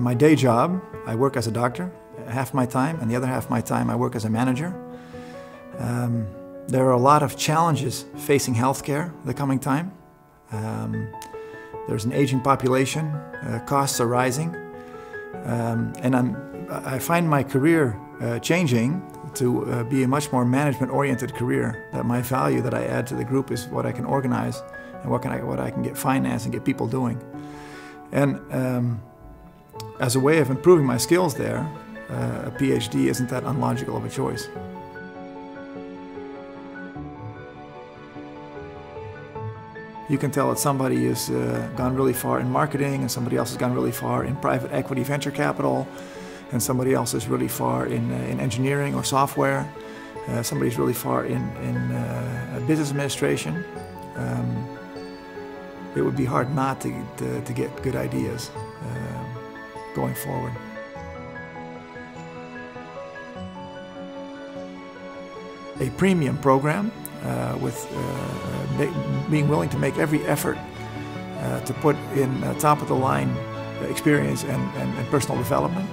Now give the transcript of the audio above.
my day job, I work as a doctor, half my time, and the other half my time I work as a manager. Um, there are a lot of challenges facing healthcare the coming time. Um, there's an aging population, uh, costs are rising, um, and I'm, I find my career uh, changing to uh, be a much more management-oriented career. That my value that I add to the group is what I can organize and what, can I, what I can get financed and get people doing. And um, as a way of improving my skills there, uh, a PhD isn't that unlogical of a choice. You can tell that somebody has uh, gone really far in marketing and somebody else has gone really far in private equity venture capital and somebody else is really far in, uh, in engineering or software. Uh, somebody's really far in, in uh, business administration. Um, it would be hard not to, to, to get good ideas uh, going forward. A premium program uh, with uh, being willing to make every effort uh, to put in top of the line experience and, and, and personal development